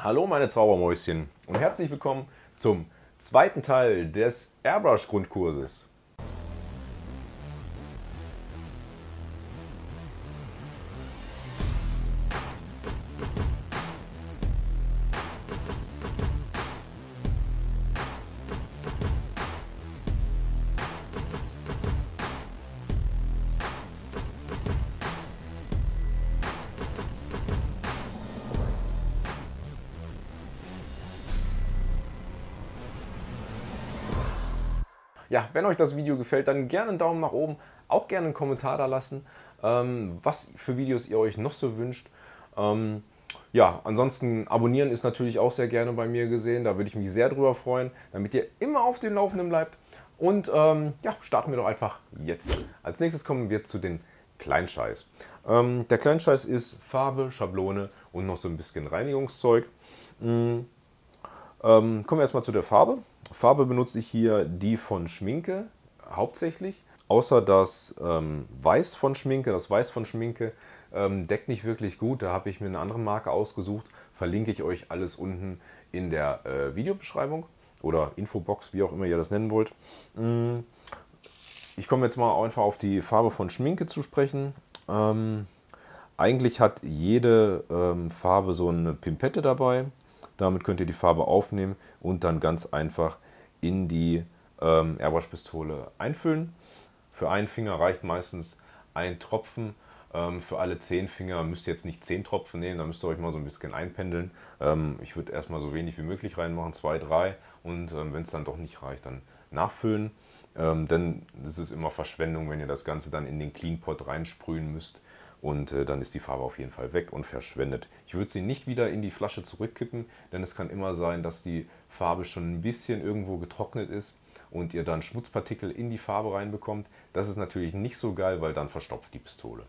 Hallo meine Zaubermäuschen und herzlich willkommen zum zweiten Teil des Airbrush-Grundkurses. Ja, wenn euch das Video gefällt, dann gerne einen Daumen nach oben, auch gerne einen Kommentar da lassen, ähm, was für Videos ihr euch noch so wünscht. Ähm, ja, ansonsten abonnieren ist natürlich auch sehr gerne bei mir gesehen, da würde ich mich sehr drüber freuen, damit ihr immer auf dem Laufenden bleibt. Und ähm, ja, starten wir doch einfach jetzt. Als nächstes kommen wir zu den Kleinscheiß. Ähm, der Kleinscheiß ist Farbe, Schablone und noch so ein bisschen Reinigungszeug. Mhm. Ähm, kommen wir erstmal zu der Farbe. Farbe benutze ich hier die von Schminke hauptsächlich. Außer das ähm, Weiß von Schminke. Das Weiß von Schminke ähm, deckt nicht wirklich gut. Da habe ich mir eine andere Marke ausgesucht. Verlinke ich euch alles unten in der äh, Videobeschreibung oder Infobox, wie auch immer ihr das nennen wollt. Mm. Ich komme jetzt mal einfach auf die Farbe von Schminke zu sprechen. Ähm, eigentlich hat jede ähm, Farbe so eine Pimpette dabei. Damit könnt ihr die Farbe aufnehmen und dann ganz einfach in die ähm, Airbrush-Pistole einfüllen. Für einen Finger reicht meistens ein Tropfen. Ähm, für alle zehn Finger müsst ihr jetzt nicht zehn Tropfen nehmen, da müsst ihr euch mal so ein bisschen einpendeln. Ähm, ich würde erstmal so wenig wie möglich reinmachen, zwei, drei. Und ähm, wenn es dann doch nicht reicht, dann nachfüllen. Ähm, denn es ist immer Verschwendung, wenn ihr das Ganze dann in den Clean Pot reinsprühen müsst und äh, dann ist die Farbe auf jeden Fall weg und verschwendet. Ich würde sie nicht wieder in die Flasche zurückkippen, denn es kann immer sein, dass die Farbe schon ein bisschen irgendwo getrocknet ist und ihr dann Schmutzpartikel in die Farbe reinbekommt. Das ist natürlich nicht so geil, weil dann verstopft die Pistole.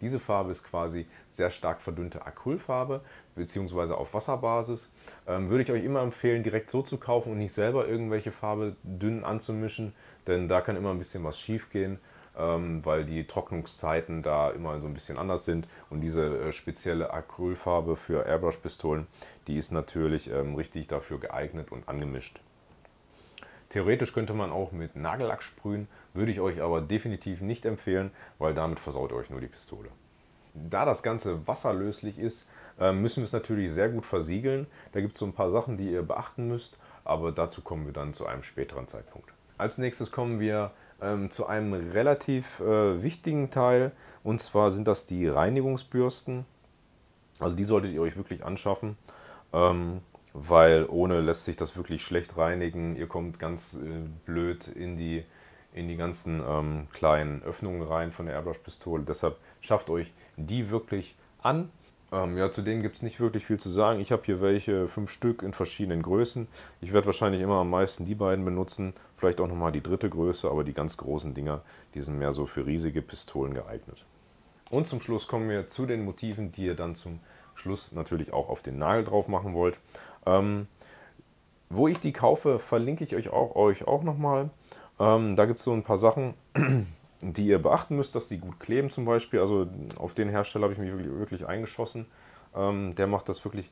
Diese Farbe ist quasi sehr stark verdünnte Acrylfarbe bzw. auf Wasserbasis. Ähm, würde ich euch immer empfehlen, direkt so zu kaufen und nicht selber irgendwelche Farbe dünn anzumischen, denn da kann immer ein bisschen was schief gehen weil die Trocknungszeiten da immer so ein bisschen anders sind. Und diese äh, spezielle Acrylfarbe für Airbrush-Pistolen, die ist natürlich ähm, richtig dafür geeignet und angemischt. Theoretisch könnte man auch mit Nagellack sprühen, würde ich euch aber definitiv nicht empfehlen, weil damit versaut euch nur die Pistole. Da das Ganze wasserlöslich ist, ähm, müssen wir es natürlich sehr gut versiegeln. Da gibt es so ein paar Sachen, die ihr beachten müsst, aber dazu kommen wir dann zu einem späteren Zeitpunkt. Als nächstes kommen wir ähm, zu einem relativ äh, wichtigen Teil. Und zwar sind das die Reinigungsbürsten. Also die solltet ihr euch wirklich anschaffen, ähm, weil ohne lässt sich das wirklich schlecht reinigen. Ihr kommt ganz äh, blöd in die, in die ganzen ähm, kleinen Öffnungen rein von der Airbrush-Pistole. Deshalb schafft euch die wirklich an. Ähm, ja, zu denen gibt es nicht wirklich viel zu sagen. Ich habe hier welche, fünf Stück in verschiedenen Größen. Ich werde wahrscheinlich immer am meisten die beiden benutzen, vielleicht auch nochmal die dritte Größe, aber die ganz großen Dinger, die sind mehr so für riesige Pistolen geeignet. Und zum Schluss kommen wir zu den Motiven, die ihr dann zum Schluss natürlich auch auf den Nagel drauf machen wollt. Ähm, wo ich die kaufe, verlinke ich euch auch, euch auch nochmal. Ähm, da gibt es so ein paar Sachen, die ihr beachten müsst, dass die gut kleben zum Beispiel. Also auf den Hersteller habe ich mich wirklich, wirklich eingeschossen. Ähm, der macht das wirklich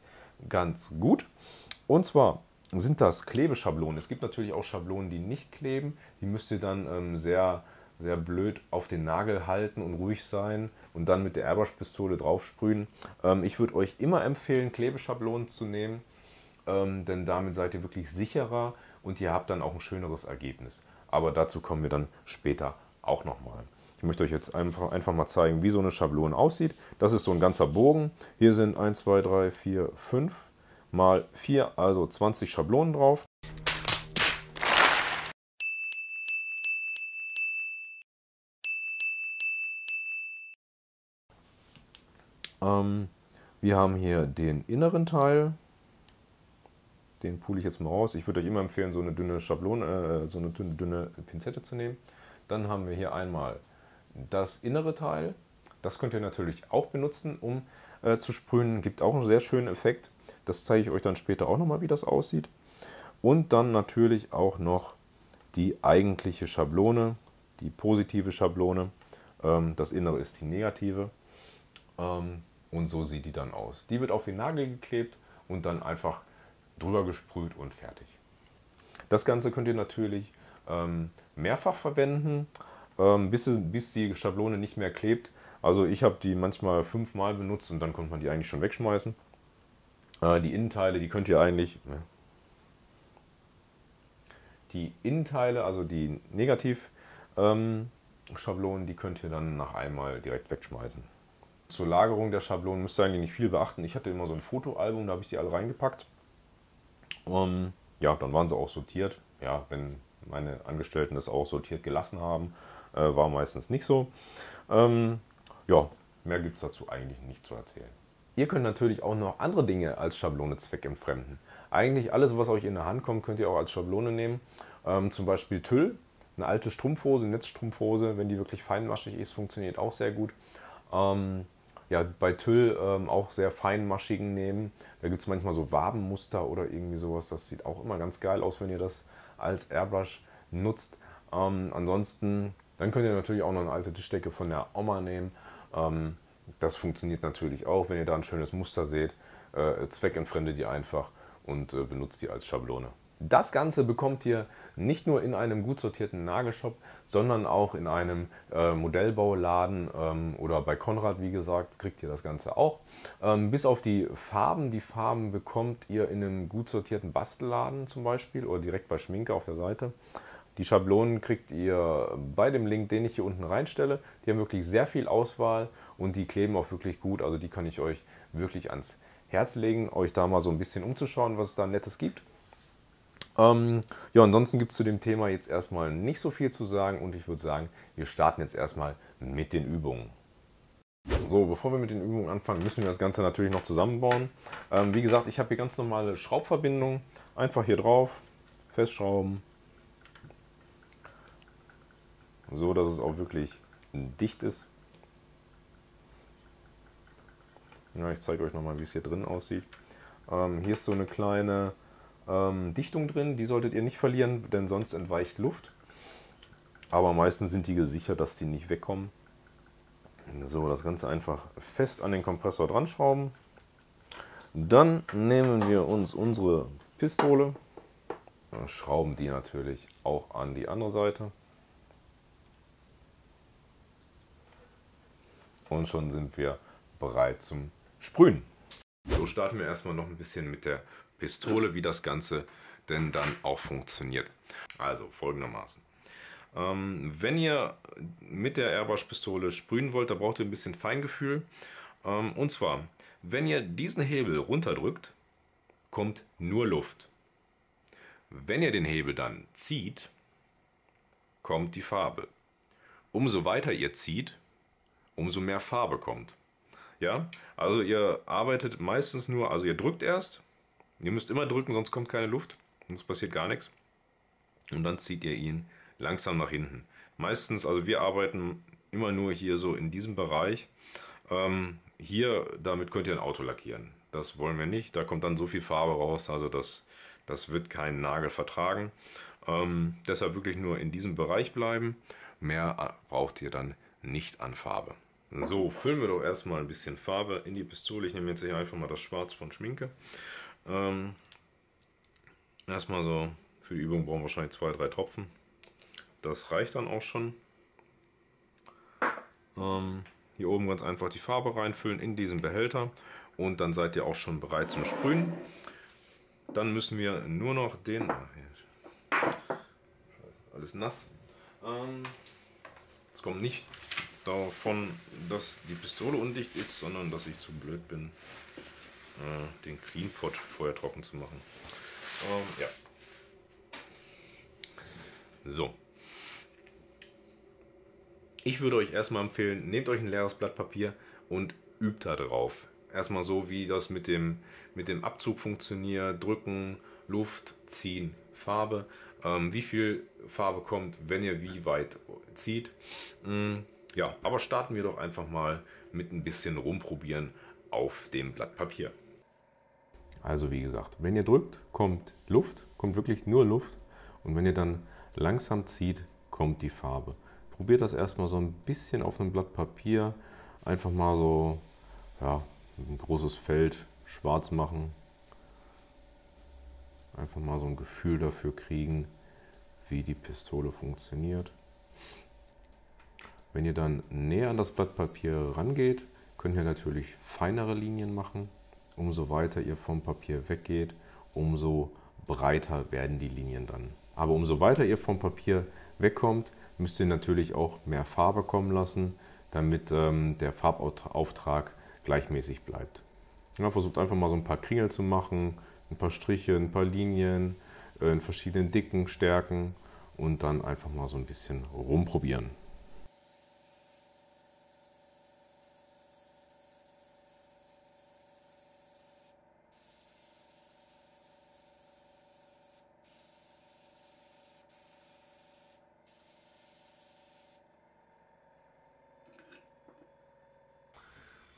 ganz gut. Und zwar sind das Klebeschablonen. Es gibt natürlich auch Schablonen, die nicht kleben. Die müsst ihr dann ähm, sehr, sehr blöd auf den Nagel halten und ruhig sein und dann mit der Airbrush-Pistole draufsprühen. Ähm, ich würde euch immer empfehlen, Klebeschablonen zu nehmen, ähm, denn damit seid ihr wirklich sicherer und ihr habt dann auch ein schöneres Ergebnis. Aber dazu kommen wir dann später auch nochmal. Ich möchte euch jetzt einfach, einfach mal zeigen, wie so eine Schablone aussieht. Das ist so ein ganzer Bogen. Hier sind 1, 2, 3, 4, 5 mal 4, also 20 Schablonen drauf. Ähm, wir haben hier den inneren Teil. Den pule ich jetzt mal raus. Ich würde euch immer empfehlen, so eine dünne Schablone, äh, so eine dünne, dünne Pinzette zu nehmen. Dann haben wir hier einmal das innere Teil. Das könnt ihr natürlich auch benutzen, um äh, zu sprühen. Gibt auch einen sehr schönen Effekt. Das zeige ich euch dann später auch nochmal, wie das aussieht. Und dann natürlich auch noch die eigentliche Schablone, die positive Schablone. Ähm, das innere ist die negative. Ähm, und so sieht die dann aus. Die wird auf den Nagel geklebt und dann einfach drüber gesprüht und fertig. Das Ganze könnt ihr natürlich ähm, mehrfach verwenden, ähm, bis, bis die Schablone nicht mehr klebt. Also ich habe die manchmal fünfmal benutzt und dann konnte man die eigentlich schon wegschmeißen. Äh, die Innenteile, die könnt ihr eigentlich... Ne, die Innenteile, also die Negativ-Schablonen, ähm, die könnt ihr dann nach einmal direkt wegschmeißen. Zur Lagerung der Schablonen müsst ihr eigentlich nicht viel beachten. Ich hatte immer so ein Fotoalbum, da habe ich die alle reingepackt. Um, ähm, ja, dann waren sie auch sortiert. Ja, wenn meine Angestellten das auch sortiert gelassen haben, äh, war meistens nicht so. Ähm, ja, mehr gibt es dazu eigentlich nicht zu erzählen. Ihr könnt natürlich auch noch andere Dinge als Schablone zweckentfremden. Eigentlich alles, was euch in der Hand kommt, könnt ihr auch als Schablone nehmen. Ähm, zum Beispiel Tüll, eine alte Strumpfhose, Netzstrumpfhose, wenn die wirklich feinmaschig ist, funktioniert auch sehr gut. Ähm, ja, bei Tüll ähm, auch sehr feinmaschigen nehmen. Da gibt es manchmal so Wabenmuster oder irgendwie sowas. Das sieht auch immer ganz geil aus, wenn ihr das als Airbrush nutzt. Ähm, ansonsten, dann könnt ihr natürlich auch noch eine alte Tischdecke von der Oma nehmen. Ähm, das funktioniert natürlich auch, wenn ihr da ein schönes Muster seht. Äh, zweckentfremdet die einfach und äh, benutzt die als Schablone. Das Ganze bekommt ihr nicht nur in einem gut sortierten Nagelshop, sondern auch in einem äh, Modellbauladen ähm, oder bei Konrad, wie gesagt, kriegt ihr das Ganze auch. Ähm, bis auf die Farben. Die Farben bekommt ihr in einem gut sortierten Bastelladen zum Beispiel oder direkt bei Schminke auf der Seite. Die Schablonen kriegt ihr bei dem Link, den ich hier unten reinstelle. Die haben wirklich sehr viel Auswahl und die kleben auch wirklich gut. Also die kann ich euch wirklich ans Herz legen, euch da mal so ein bisschen umzuschauen, was es da Nettes gibt. Ähm, ja, ansonsten gibt es zu dem Thema jetzt erstmal nicht so viel zu sagen und ich würde sagen, wir starten jetzt erstmal mit den Übungen. So, bevor wir mit den Übungen anfangen, müssen wir das Ganze natürlich noch zusammenbauen. Ähm, wie gesagt, ich habe hier ganz normale Schraubverbindungen. Einfach hier drauf, festschrauben. So, dass es auch wirklich dicht ist. Ja, ich zeige euch nochmal, wie es hier drin aussieht. Ähm, hier ist so eine kleine ähm, Dichtung drin, die solltet ihr nicht verlieren, denn sonst entweicht Luft. Aber meistens sind die gesichert, dass die nicht wegkommen. So, das Ganze einfach fest an den Kompressor dran schrauben. Dann nehmen wir uns unsere Pistole, schrauben die natürlich auch an die andere Seite. Und schon sind wir bereit zum Sprühen. So starten wir erstmal noch ein bisschen mit der Pistole, wie das Ganze denn dann auch funktioniert. Also folgendermaßen. Ähm, wenn ihr mit der Airbrush-Pistole sprühen wollt, da braucht ihr ein bisschen Feingefühl. Ähm, und zwar, wenn ihr diesen Hebel runterdrückt, kommt nur Luft. Wenn ihr den Hebel dann zieht, kommt die Farbe. Umso weiter ihr zieht, umso mehr Farbe kommt. Ja, also ihr arbeitet meistens nur, also ihr drückt erst, Ihr müsst immer drücken, sonst kommt keine Luft, sonst passiert gar nichts. Und dann zieht ihr ihn langsam nach hinten. Meistens, also wir arbeiten immer nur hier so in diesem Bereich. Ähm, hier, damit könnt ihr ein Auto lackieren. Das wollen wir nicht. Da kommt dann so viel Farbe raus, also das, das wird keinen Nagel vertragen. Ähm, deshalb wirklich nur in diesem Bereich bleiben. Mehr braucht ihr dann nicht an Farbe. So, füllen wir doch erstmal ein bisschen Farbe in die Pistole. Ich nehme jetzt hier einfach mal das Schwarz von Schminke. Ähm, erstmal so, für die Übung brauchen wir wahrscheinlich zwei, drei Tropfen. Das reicht dann auch schon. Ähm, hier oben ganz einfach die Farbe reinfüllen in diesen Behälter und dann seid ihr auch schon bereit zum Sprühen. Dann müssen wir nur noch den... Alles nass. Ähm, es kommt nicht davon, dass die Pistole undicht ist, sondern dass ich zu blöd bin, äh, den Clean Pot vorher trocken zu machen. Ähm, ja. So. Ich würde euch erstmal empfehlen, nehmt euch ein leeres Blatt Papier und übt da drauf. Erstmal so, wie das mit dem, mit dem Abzug funktioniert. Drücken, Luft, ziehen, Farbe. Ähm, wie viel Farbe kommt, wenn ihr wie weit zieht. Mm, ja, aber starten wir doch einfach mal mit ein bisschen rumprobieren auf dem Blatt Papier. Also wie gesagt, wenn ihr drückt, kommt Luft, kommt wirklich nur Luft. Und wenn ihr dann langsam zieht, kommt die Farbe. Probiert das erstmal so ein bisschen auf einem Blatt Papier. Einfach mal so ja, ein großes Feld schwarz machen. einfach mal so ein Gefühl dafür kriegen, wie die Pistole funktioniert. Wenn ihr dann näher an das Blatt Papier rangeht, könnt ihr natürlich feinere Linien machen. Umso weiter ihr vom Papier weggeht, umso breiter werden die Linien dann. Aber umso weiter ihr vom Papier wegkommt, müsst ihr natürlich auch mehr Farbe kommen lassen, damit ähm, der Farbauftrag gleichmäßig bleibt. Ja, versucht einfach mal so ein paar Kringel zu machen, ein paar Striche, ein paar Linien äh, in verschiedenen Dicken, Stärken und dann einfach mal so ein bisschen rumprobieren.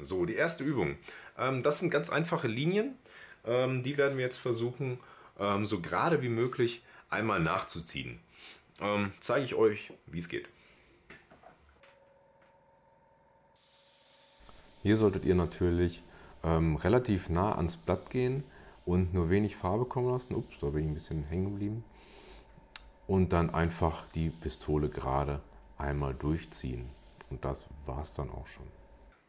So, die erste Übung. Ähm, das sind ganz einfache Linien. Ähm, die werden wir jetzt versuchen, ähm, so gerade wie möglich einmal nachzuziehen. zeige ich euch, wie es geht. Hier solltet ihr natürlich ähm, relativ nah ans Blatt gehen und nur wenig Farbe kommen lassen. Ups, da bin ich ein bisschen hängen geblieben. Und dann einfach die Pistole gerade einmal durchziehen. Und das war es dann auch schon.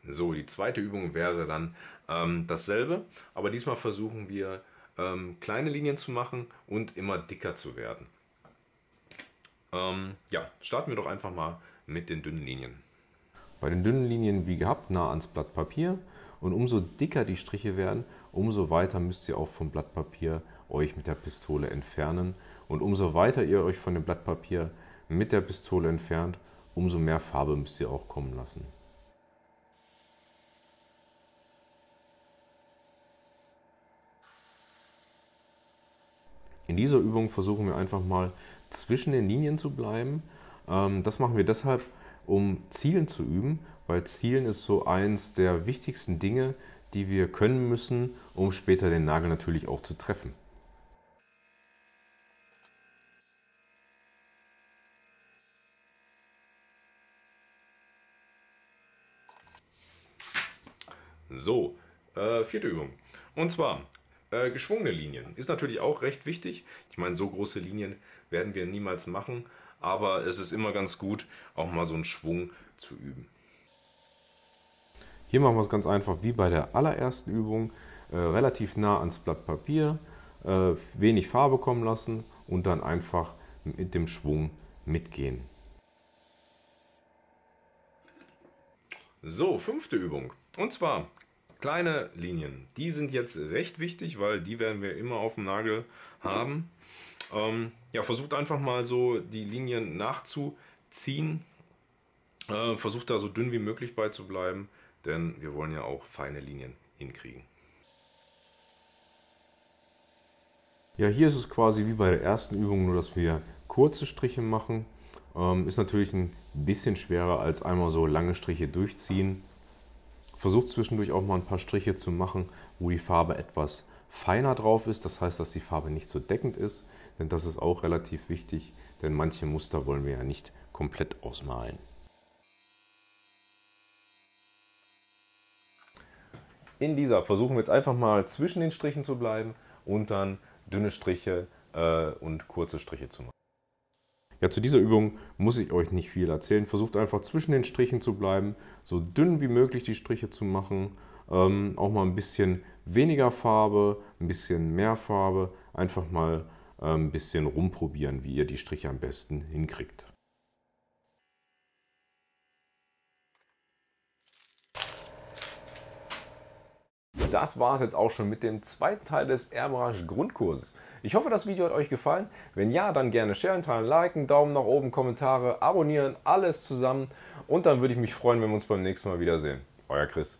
So, die zweite Übung wäre dann ähm, dasselbe, aber diesmal versuchen wir ähm, kleine Linien zu machen und immer dicker zu werden. Ähm, ja, starten wir doch einfach mal mit den dünnen Linien. Bei den dünnen Linien wie gehabt nah ans Blatt Papier und umso dicker die Striche werden, umso weiter müsst ihr auch vom Blatt Papier euch mit der Pistole entfernen und umso weiter ihr euch von dem Blatt Papier mit der Pistole entfernt, umso mehr Farbe müsst ihr auch kommen lassen. In dieser Übung versuchen wir einfach mal zwischen den Linien zu bleiben. Ähm, das machen wir deshalb, um Zielen zu üben, weil Zielen ist so eins der wichtigsten Dinge, die wir können müssen, um später den Nagel natürlich auch zu treffen. So, äh, vierte Übung. Und zwar äh, geschwungene Linien ist natürlich auch recht wichtig. Ich meine, so große Linien werden wir niemals machen, aber es ist immer ganz gut, auch mal so einen Schwung zu üben. Hier machen wir es ganz einfach wie bei der allerersten Übung. Äh, relativ nah ans Blatt Papier, äh, wenig Farbe kommen lassen und dann einfach mit dem Schwung mitgehen. So, fünfte Übung. Und zwar Kleine Linien, die sind jetzt recht wichtig, weil die werden wir immer auf dem Nagel haben. Ähm, ja, versucht einfach mal so die Linien nachzuziehen. Äh, versucht da so dünn wie möglich bei zu bleiben, denn wir wollen ja auch feine Linien hinkriegen. Ja, hier ist es quasi wie bei der ersten Übung, nur dass wir kurze Striche machen. Ähm, ist natürlich ein bisschen schwerer als einmal so lange Striche durchziehen. Versucht zwischendurch auch mal ein paar Striche zu machen, wo die Farbe etwas feiner drauf ist. Das heißt, dass die Farbe nicht so deckend ist, denn das ist auch relativ wichtig, denn manche Muster wollen wir ja nicht komplett ausmalen. In dieser versuchen wir jetzt einfach mal zwischen den Strichen zu bleiben und dann dünne Striche äh, und kurze Striche zu machen. Ja, zu dieser Übung muss ich euch nicht viel erzählen. Versucht einfach zwischen den Strichen zu bleiben, so dünn wie möglich die Striche zu machen. Ähm, auch mal ein bisschen weniger Farbe, ein bisschen mehr Farbe. Einfach mal äh, ein bisschen rumprobieren, wie ihr die Striche am besten hinkriegt. Das war es jetzt auch schon mit dem zweiten Teil des Airbrush Grundkurses. Ich hoffe, das Video hat euch gefallen. Wenn ja, dann gerne sharen, teilen, liken, Daumen nach oben, Kommentare, abonnieren, alles zusammen. Und dann würde ich mich freuen, wenn wir uns beim nächsten Mal wiedersehen. Euer Chris.